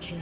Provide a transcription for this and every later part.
kill.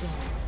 destroyed.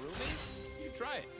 You try it.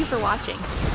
You for watching.